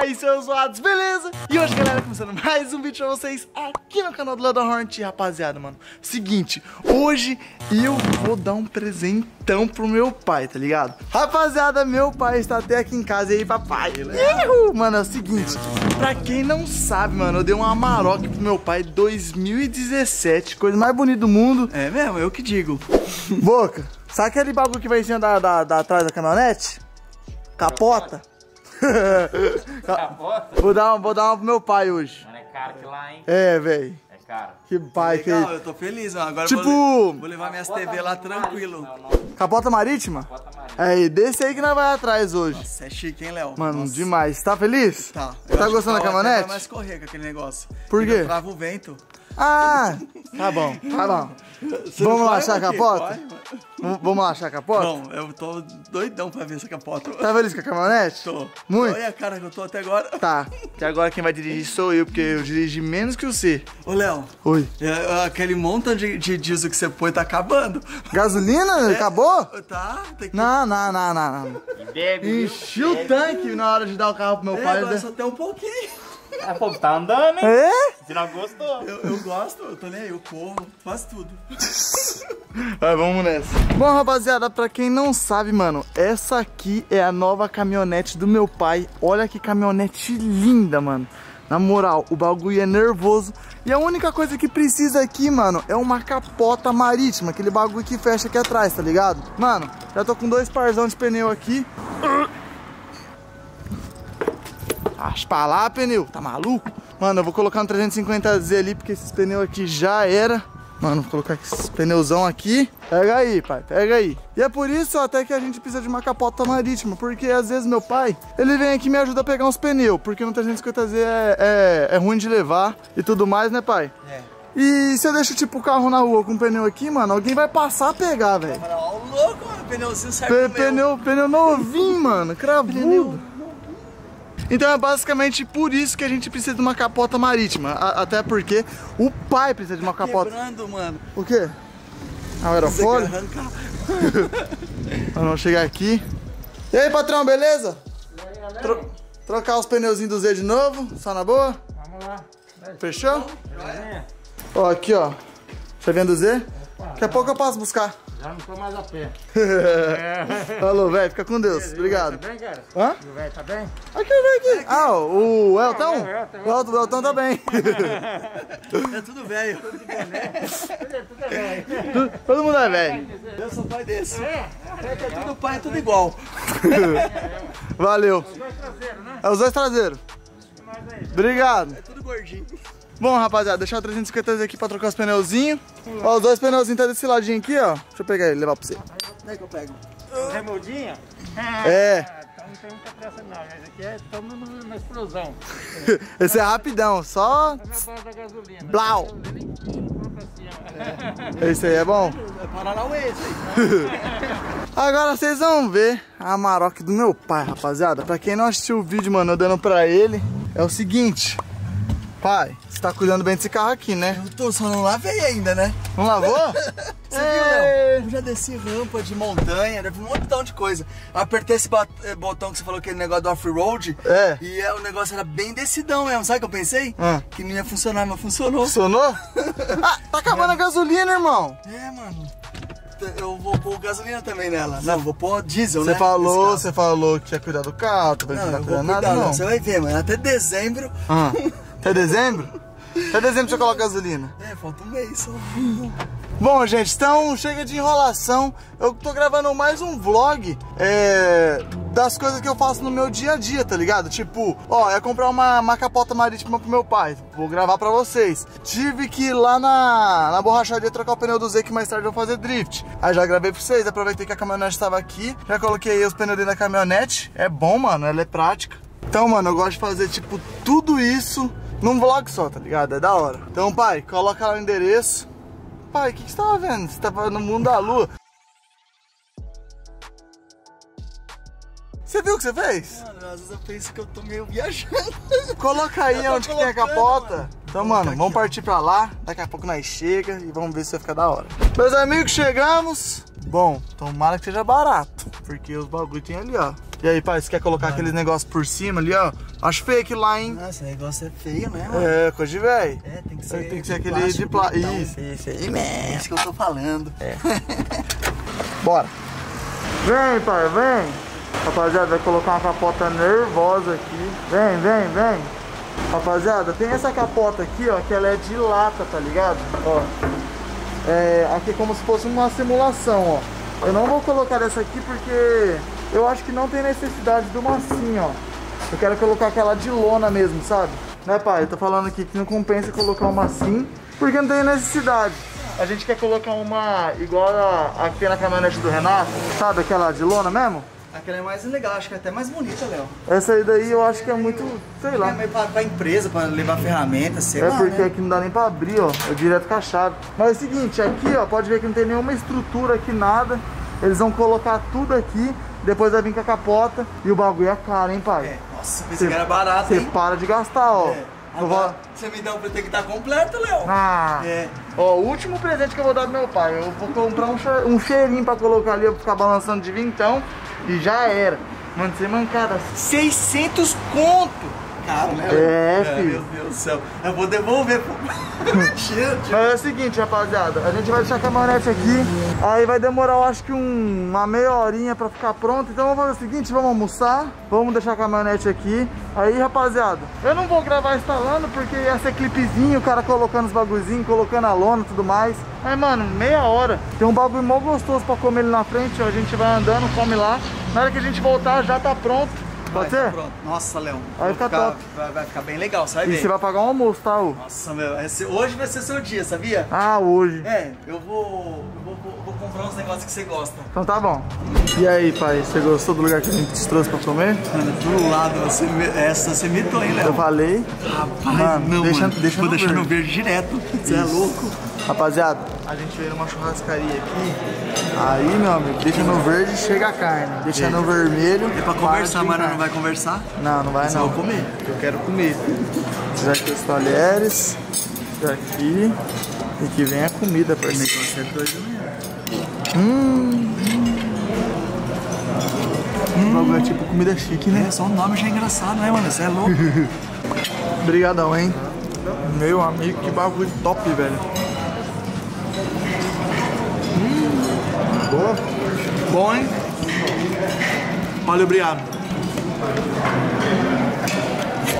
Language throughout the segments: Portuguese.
aí, seus zoados, beleza? E hoje, galera, começando mais um vídeo pra vocês aqui no canal do Lado Hornet, rapaziada, mano. Seguinte, hoje eu vou dar um presentão pro meu pai, tá ligado? Rapaziada, meu pai está até aqui em casa e aí, papai. Uhul. Mano, é o seguinte, pra quem não sabe, mano, eu dei um Amarok pro meu pai 2017, coisa mais bonita do mundo. É mesmo, eu que digo. Boca, sabe aquele bagulho que vai em cima da, da, da atrás da caminhonete? Capota? Capota? Vou dar, uma, vou dar uma pro meu pai hoje. Mano, é caro que lá, hein? É, velho. É caro. Que pai que Legal, eu tô feliz, mano. Agora Tipo- eu vou, vou levar minhas TV lá tranquilo. Não, não. Capota marítima? Capota marinha. É, desse aí que nós vai atrás hoje. Isso é chique, hein, Léo? Mano, Nossa. demais. Tá feliz? Tá. Tá gostando da caminhonete? Vai mais correr com aquele negócio. Por Porque quê? Trava o vento. Ah, tá bom, tá bom. Você Vamos lá achar a capota? Vamos lá achar a capota? Não, eu tô doidão pra ver essa capota. Tá feliz com a caminhonete? Tô. Muito? Olha a cara que eu tô até agora. Tá. Que agora quem vai dirigir sou eu, porque eu dirigi menos que você. Ô, Léo, Oi. é, aquele montão de, de diesel que você põe tá acabando. Gasolina? Acabou? Tá, tem que... Não, não, não, não, não. Enchi o tanque na hora de dar o carro pro meu É, pai. agora né? só tem um pouquinho. Ah, pô, tá andando, hein? É? Se não gostou. Eu, eu gosto, eu tô nem aí, eu corro, faço tudo. Vai, vamos nessa. Bom, rapaziada, pra quem não sabe, mano, essa aqui é a nova caminhonete do meu pai. Olha que caminhonete linda, mano. Na moral, o bagulho é nervoso. E a única coisa que precisa aqui, mano, é uma capota marítima. Aquele bagulho que fecha aqui atrás, tá ligado? Mano, já tô com dois parzão de pneu aqui. Aspa lá, pneu. Tá maluco? Mano, eu vou colocar um 350Z ali, porque esses pneus aqui já era. Mano, vou colocar esses pneuzão aqui. Pega aí, pai, pega aí. E é por isso até que a gente precisa de uma capota marítima, porque às vezes meu pai, ele vem aqui e me ajuda a pegar uns pneus, porque no 350Z é, é, é ruim de levar e tudo mais, né, pai? É. E se eu deixo, tipo, o carro na rua com o pneu aqui, mano, alguém vai passar a pegar, velho. Olha, ó, o louco, mano, o pneuzinho serve Pe-. Pneu, pneu novinho, mano, cravudo. Então é basicamente por isso que a gente precisa de uma capota marítima. A- até porque o pai precisa de uma capota. Quebrando, mano. O quê? Ah, o Você aerofólio? Vamos chegar aqui. E aí, patrão, beleza? Tro- trocar os pneuzinhos do Z de novo, só na boa? Vamos lá. Fechou? É, Ó, aqui, ó. Você vendo o Z? Daqui a pouco eu passo buscar. Já não tô mais a pé. Falou, velho. Fica com Deus. Obrigado. Tá bem, cara? Hã? E o velho tá bem? Aqui, velho, aqui. Ah, o Elton? o Elton, O Elton, o Elton tá bem. É tudo velho. Tudo bem. Todo mundo é velho. Eu sou pai desse. É, é tudo pai, é tudo igual. Valeu. Dois traseiros, né? É os dois traseiros. Aí. Obrigado. É tudo gordinho. Bom, rapaziada, deixar o 350 aqui pra trocar os pneuzinhos. Ó, os dois pneuzinhos tá desse ladinho aqui, ó. Deixa eu pegar ele e levar pra você. Como é que eu pego? Remoldinho? É. Então não tem muita pressa não. Esse aqui é tamo no- na explosão. Esse é rapidão, só. É gasolina. Blau. Pra cima. Esse aí é bom. É Paranauê esse aí. Agora vocês vão ver a Amarok do meu pai, rapaziada. Pra quem não assistiu o vídeo, mano, eu dando pra ele, é o seguinte. Pai, você tá cuidando bem desse carro aqui, né? Eu tô só não lavei ainda, né? Não lavou? Você viu, Léo? Eu já desci rampa de montanha, já vi um montão de coisa. Eu apertei esse eh, botão que você falou, aquele negócio do off-road. É. E é, o negócio era bem decidão mesmo. Sabe o que eu pensei? Ah. Que não ia funcionar, mas funcionou. Funcionou? Ah, tá acabando a gasolina, irmão. É, mano. Eu vou pôr gasolina também nela. Não, vou pôr diesel, Você né? falou, Nesse caso. você falou que ia cuidar do carro, vendo que Não, cuidando cuidar, nada, não. não. Você vai ver, mano. Até dezembro. Ah, até dezembro? Até dezembro você coloca gasolina. É, falta um mês só. Bom, gente, então chega de enrolação. Eu tô gravando mais um vlog é, das coisas que eu faço no meu dia a dia, tá ligado? Tipo, ó, é comprar uma, uma capota marítima pro meu pai. Vou gravar pra vocês. Tive que ir lá na, na borracharia trocar o pneu do Z, que mais tarde eu vou fazer drift. Aí já gravei pra vocês, aproveitei que a caminhonete tava aqui. Já coloquei aí os pneus dentro da caminhonete. É bom, mano, ela é prática. Então, mano, eu gosto de fazer, tipo, tudo isso num vlog só, tá ligado? É da hora. Então, pai, coloca lá o endereço. Pai, o que, que você tava vendo? Você tava no mundo da lua. Você viu o que você fez? Mano, às vezes eu penso que eu tô meio viajando. Coloca aí onde que tem a capota. mano. Então, mano, vamos partir pra lá. Daqui a pouco nós chega e vamos ver se vai ficar da hora. Meus amigos, chegamos. Bom, tomara que seja barato, porque os bagulho tem ali, ó. E aí, pai, você quer colocar aqueles negócios por cima ali, ó? Acho feio aquilo lá, hein? Nossa, esse negócio é feio, né, mano? É, coisa de velho. É, tem que ser, Tem que ser aquele de plástico. bonitão. Isso, isso aí, É man. isso que eu tô falando. É. Bora. Vem, pai, vem. Rapaziada, vai colocar uma capota nervosa aqui. Vem, vem, vem. Rapaziada, tem essa capota aqui, ó, que ela é de lata, tá ligado? Ó. É, aqui é como se fosse uma simulação, ó. Eu não vou colocar essa aqui porque eu acho que não tem necessidade de uma assim, ó. Eu quero colocar aquela de lona mesmo, sabe? Né, pai? Eu tô falando aqui que não compensa colocar uma assim, porque não tem necessidade. A gente quer colocar uma igual a, a que tem na caminhonete do Renato, sabe? Aquela de lona mesmo? Aquela é mais legal, acho que é até mais bonita, Léo. Essa aí daí eu acho que é muito, sei É lá. meio pra, pra empresa, pra levar ferramentas, sei É lá, porque né? aqui não dá nem pra abrir, ó. É direto com a chave. Mas é o seguinte, aqui, ó, pode ver que não tem nenhuma estrutura aqui, nada. Eles vão colocar tudo aqui, depois vai vir com a capota e o bagulho é caro, hein, pai? É, nossa, pensei que era barato, Você para de gastar, ó. É. Agora, você me dá um presente que tá completo, Léo. Ah, É. ó, o último presente que eu vou dar pro meu pai. Eu vou comprar um, um cheirinho pra colocar ali, eu vou ficar balançando de vintão e já era. Mano, você mancada. 600 conto! Caro, né? É, filho. Meu Deus do céu. Eu vou devolver, tio. Mas é o seguinte, rapaziada, a gente vai deixar a caminhonete aqui, aí vai demorar, eu acho que um- uma meia horinha pra ficar pronto, então vamos fazer o seguinte, vamos almoçar, vamos deixar a caminhonete aqui, aí, rapaziada, eu não vou gravar instalando, porque ia ser clipezinho, o cara colocando os bagulhozinhos, colocando a lona e tudo mais, mas, mano, meia hora, tem um bagulho mó gostoso pra comer ali na frente, ó, a gente vai andando, come lá, na hora que a gente voltar já tá pronto, pode Vai, ser? tá. Nossa, Léo. Vai vou ficar top. Vai, vai ficar bem legal, vai E você vai pagar um almoço, tá, ô? Nossa, meu. esse- hoje vai ser seu dia, sabia? Ah, hoje. É, eu vou, eu vou, vou- vou comprar uns negócios que você gosta. Então tá bom. E aí, pai, você gostou do lugar que a gente te trouxe pra comer? Mano, do lado, você, essa você mitou, hein, Eu Léo? falei. Rapaz, Mano, não, deixa- mano. deixa vou no deixar no verde. verde direto. Você é Isso. louco? Rapaziada, a gente veio numa churrascaria aqui. Aí, meu amigo, deixa no verde, chega a carne. Deixa no vermelho. É pra conversar, mas não vai conversar? Não, não vai Só não. vou comer. Eu quero comer. Já aqui os talheres. Já aqui. E que vem a comida, parceiro. é. Hum. O bagulho é tipo comida chique, né? É, só o nome já é engraçado, né, mano? Você é louco. Obrigadão, hein? Meu amigo, que bagulho top, velho. Boa. Bom, hein? Olha, obrigado.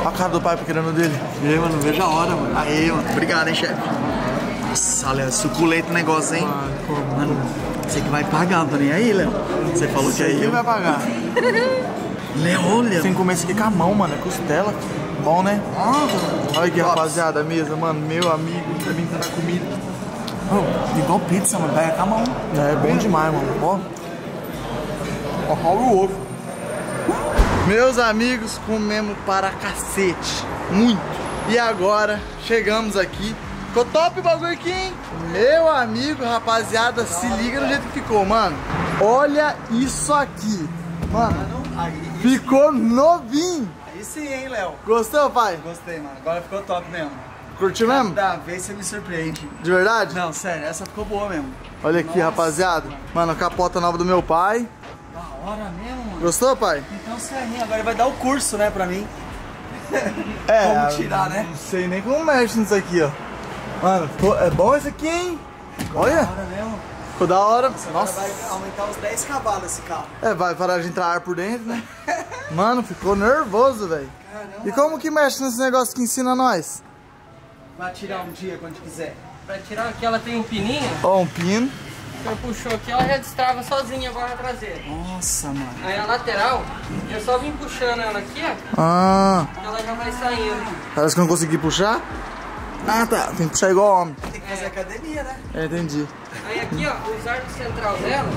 Olha a cara do pai querendo dele. E aí, mano, veja a hora, mano. Aê, mano. Obrigado, hein, chefe. Nossa, Léo, suculento o negócio, hein? Mano, você que vai pagar, não tô nem aí, Léo. Você falou que é Quem eu. vai pagar? Léo, olha. Tem que comer isso aqui com a mão, mano. É costela. Bom, né? Olha aqui, Tops. rapaziada, a mesa, mano. Meu amigo, também tá na comida. Oh, igual pizza, mano. Pega com a mão. É bom demais, mano. Ó. Ó, o ovo. Meus amigos, comemos para cacete. Muito. E agora, chegamos aqui. Ficou top o bagulho aqui, hein? Meu amigo, rapaziada, se liga no jeito que ficou, mano. Olha isso aqui. Mano, Aí, ficou novinho. aí sim, hein, Léo. Gostou, pai? Gostei, mano. Agora ficou top mesmo. Curtiu mesmo? Da vez você me surpreende. De verdade? Não, sério, essa ficou boa mesmo. Olha aqui, rapaziada. Mano, capota nova do meu pai. Da hora mesmo, mano. Gostou, pai? Então cerrinho, agora vai dar o curso, né, pra mim. É, Como tirar, né? Não sei nem como mexe nisso aqui, ó. Mano, ficou- é bom esse aqui, hein? Olha, Da hora mesmo. ficou da hora. Agora Nossa. vai aumentar uns 10 cavalos esse carro. É, vai parar de entrar ar por dentro, né? Mano, ficou nervoso, velho. Caramba. E como que mexe nesse negócio que ensina nós? Vai tirar um dia quando quiser. Pra tirar aqui, ela tem um pininho. Ó, um pino. Você puxou aqui, ela já destrava sozinha agora a traseira. Nossa, mano. Aí a lateral, eu só vim puxando ela aqui, ó. Ah, Ela já vai saindo. parece que eu não consegui puxar. Ah, tá. Tem que puxar igual homem. Tem que fazer academia, né? É, entendi. Aí aqui, ó, os arcos central dela,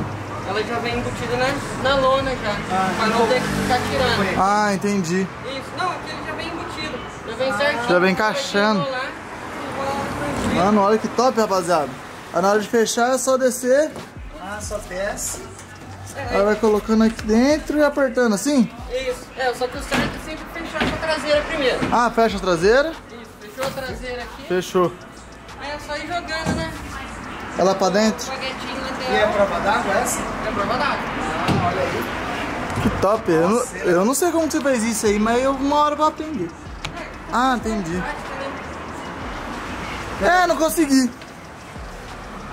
ela já vem embutida na, na lona já. pra não ter que ficar tirando. Ah, entendi. Isso, não, aqui ele já vem embutido. Já vem certinho. Já vem encaixando. Vai enrolar, enrolar tranquilo. Mano, olha que top, rapaziada. Aí na hora de fechar é só descer. Ah, só desce. Aí vai colocando aqui dentro e apertando assim. Isso, é, só que o certo é sempre fechar com a traseira primeiro. Ah, fecha a traseira. Isso, fechou a traseira aqui, Fechou. aí é só ir jogando, né? É lá pra dentro? Lá E é prova d'água essa? É prova d'água. olha aí. Que top. Eu não, eu não sei como você fez isso aí, mas eu uma hora eu vou aprender. Ah, entendi. É, não consegui.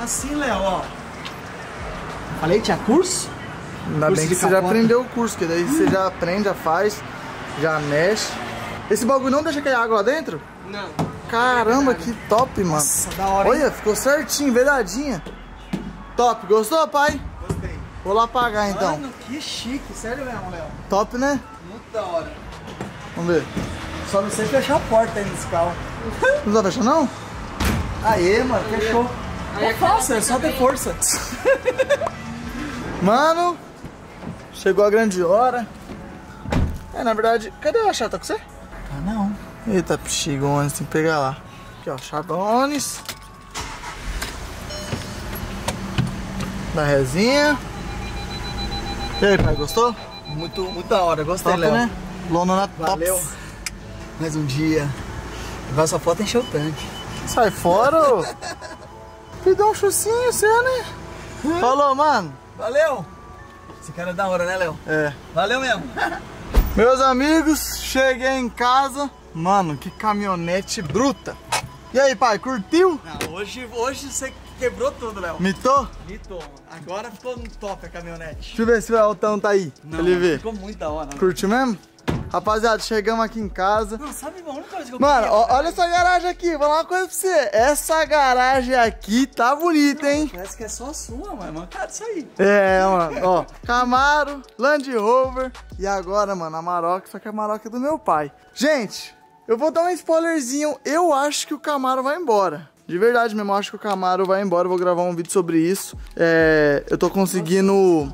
Assim, Léo, ó. Falei, tinha curso? Ainda Curso bem que você já capota. aprendeu o curso, que daí você já aprende, já faz, já mexe. Esse bagulho não deixa cair água lá dentro? Não. Caramba, que top, mano. Nossa, da hora, hein? Olha, ficou certinho, verdadinha. Top, gostou, pai? Gostei. Vou lá pagar então. Mano, que chique. Sério mesmo, Léo. Top, né? Muito da hora. Vamos ver. Só não sei fechar a porta aí nesse carro. Não tá fechando, não? Aê, mano, fechou. É fácil, é só ter força. Mano, chegou a grande hora. É, na verdade, cadê a chave? Tá com você? Ah, não. Eita, bexigones, tem que pegar lá. Aqui, ó, chabones. Da resinha. E aí, pai, gostou? Muito, muito da hora. Gostei, Top, Léo. né? Lona na top. Valeu. Mais um dia. Agora só falta encher o tanque. Sai fora, ô. Me dá um chucinho, você, né? Falou, mano. Valeu. Esse cara é da hora, né, Léo? É. Valeu mesmo. Meus amigos, cheguei em casa. Mano, que caminhonete bruta. E aí, pai, curtiu? Não, hoje, hoje você quebrou tudo, Léo. Mitou? Mitou. Agora ficou no top a caminhonete. Deixa eu ver se o Elton tá aí. Não, ele ver. ficou muito da hora. né? Curtiu mesmo? Rapaziada, chegamos aqui em casa. Não, sabe a única coisa que eu Mano, queria, ó- olha essa garagem aqui, vou falar uma coisa pra você. Essa garagem aqui tá bonita, hein? Parece que é só sua, mano. É mancado isso aí. É, mano, ó. Camaro, Land Rover e agora, mano, a Maroc, só que a Maroc é do meu pai. Gente, eu vou dar um spoilerzinho. Eu acho que o Camaro vai embora. De verdade mesmo, eu acho que o Camaro vai embora. Vou gravar um vídeo sobre isso. É, eu tô conseguindo.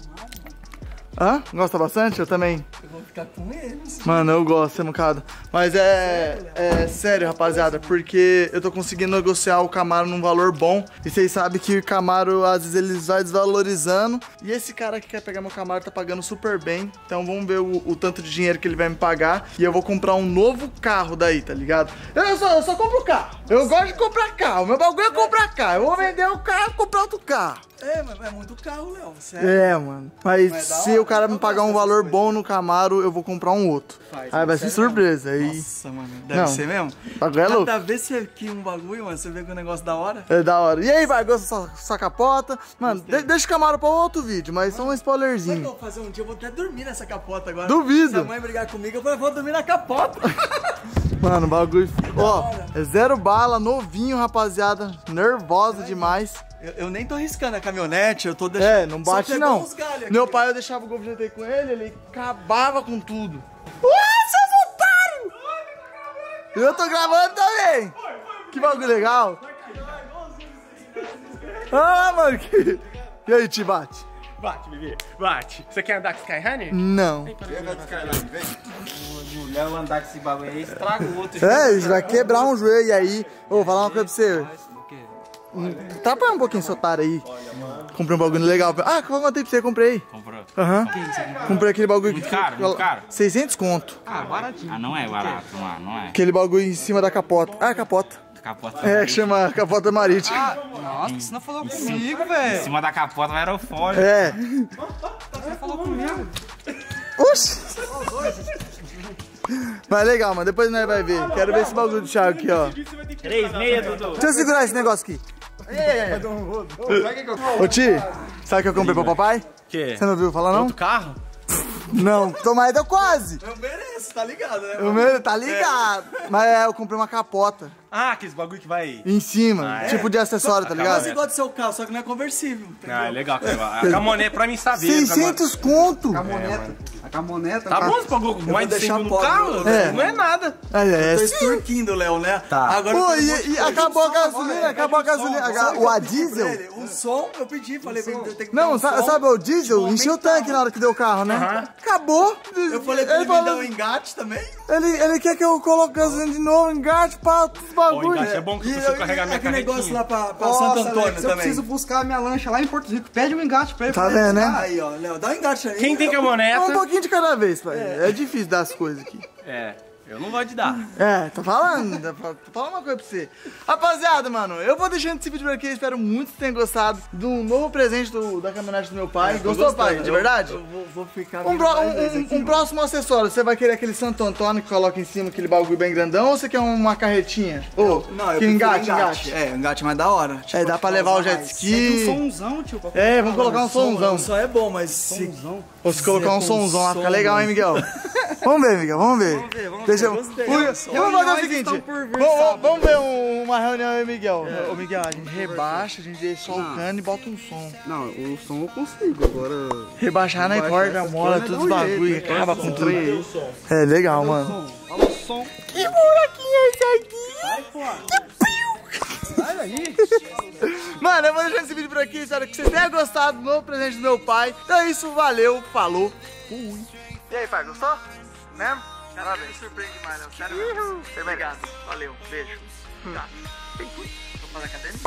Hã? Gosta bastante? Eu também. Vou ficar com eles. Mano, eu gosto, é mancado. Mas é, é sério, rapaziada, porque eu tô conseguindo negociar o Camaro num valor bom. E vocês sabem que o Camaro, às vezes, ele vai desvalorizando. E esse cara que quer pegar meu Camaro tá pagando super bem. Então vamos ver o, o tanto de dinheiro que ele vai me pagar. E eu vou comprar um novo carro daí, tá ligado? Eu só, eu só compro carro. Eu gosto de comprar carro. Meu bagulho é comprar carro. Eu vou vender o carro e comprar outro carro. É, mas é muito carro, Léo. Sério. É, mano. Mas Mas da se hora, o cara me pagar um valor bom no Camaro, eu vou comprar um outro. Faz, Aí vai sério ser surpresa. mesmo. Aí Nossa, mano. Deve Não. ser mesmo? bagulho é louco. Cada vez você aqui um bagulho, mano, você vê que o negócio da hora. É da hora. E aí, vai, gosta sua, capota? Mano, de- deixa o Camaro pra outro vídeo, mas só um Sabe o que spoilerzinho. eu vou fazer um dia? Eu vou até dormir nessa capota agora. Duvido. Se a mãe brigar comigo, eu vou- eu vou dormir na capota. Mano, bagulho. Ó, é zero bala, novinho, rapaziada. Nervosa demais. Eu, eu nem tô arriscando a caminhonete, eu tô deixando. É, não bate não. Meu pai, eu deixava o Golf GT com ele, ele acabava com tudo. Ué, seus otários! Eu tô gravando também. Que bagulho legal. Ah, mano, que... E aí, te bate? Bate, bebê, bate. Você quer andar com Skyhunter? Não. O Léo andar com esse bagulho aí, estraga o outro. É, isso vai quebrar um joelho aí. Ô, vou falar uma coisa pra você. Hum, Tapa um pouquinho seu otário aí. Comprei um bagulho legal. Ah, que eu contei pra você, comprei. Comprou. Aham. Comprei aquele bagulho Muito caro, muito caro. 600 conto. Ah, baratinho. Ah, não é barato, mano, não é. Aquele bagulho em cima da capota. Ah, capota. Capota. É, que chama capota marítima. Nossa, você não falou comigo, Em velho. cima da capota vai aerofólio. É. Você falou comigo. Oxi. Mas legal, mano. Depois nós vai ver. Quero ver esse bagulho do Thiago aqui, ó. 3, meia, Dudu. Deixa eu segurar esse negócio aqui. Ô, Ti, sabe o que eu comprei pra papai? Que? Você não ouviu falar, não? Outro carro? Não, tomar deu quase. Eu mereço, tá ligado, né? O meu tá ligado. Mas é, eu comprei uma capota Ah, aqueles bagulho que vai... em cima, Ah, é? tipo de acessório, tá Mas ligado? igual do seu carro, só que não é conversível. entendeu? Ah, é legal. A camonete pra mim saber. 600 conto. A camoneta. Tá bom bagulho vou mais de 100 deixar mil no carro? É. Não é nada. É, é, Tô sim. extorquindo Léo, né? Tá. Agora Pô, e, e acabou a gasolina, acabou a gasolina. O a diesel. Um som, eu pedi, falei, vem, tem que Não, um sa- sabe o diesel? Encheu o tanque na hora que deu o carro, né? Acabou. Eu falei pra ele, ele, me dar um engate também. ele, ele quer que eu coloque gasolina de novo, engate pra esse bagulho. engate é bom que E preciso eu- carregar minha aquele negócio lá pra, pra Nossa, Santo Antônio Alex, eu também. preciso buscar a minha lancha lá em Porto Rico. Pede um engate pra ele. Tá vendo, né? Aí, ó, Léo, dá um engate aí. Quem tem Um camoneta... pouquinho de cada vez, pai. É difícil dar as coisas aqui. É. Eu não vou te dar. É, tô falando, tô falando uma coisa pra você. Rapaziada, mano, eu vou deixando esse vídeo por aqui. Espero muito que tenham gostado do novo presente do- da caminhonete do meu pai. Gostou, pai? De verdade? Eu vou, vou ficar Um, um- um- aqui, um próximo acessório, você vai querer aquele Santo Antônio que coloca em cima aquele bagulho bem grandão ou você quer uma carretinha? Ô, Não, eu que prefiro engate, engate. É, engate mais da hora. Tipo, É, dá pra levar o jet ski. Tem um somzão, tio. É, vamos colocar um Som- somzão. O som é bom, mas se... Somzão. Ou se colocar um somzão lá, fica legal, hein, Miguel? vamos ver, Miguel, vamos ver. Vamos ver, vamos Deixa eu... Gostei, Ui, olha. Vamos fazer o seguinte, vamos, vamos ver um- uma reunião aí, Miguel. Ô, Miguel, a gente rebaixa, a gente deixa só o cano e bota um som. Não, o som eu consigo, agora... Rebaixar não importa, a essas mola, coisas todos os bagulho, né? acaba com tudo. É legal, mano. Alô, som. Que buraquinho é esse aqui? Sai daí. Mano, eu vou deixar esse vídeo por aqui. Espero que vocês tenham gostado do novo presente do meu pai. Então é isso, valeu, falou, fui. E aí, pai, gostou? Mesmo? Cada Parabéns. me surpreende mais, não né? Sério mesmo. Você Obrigado. Valeu. Beijo. Tá. Vou fazer academia.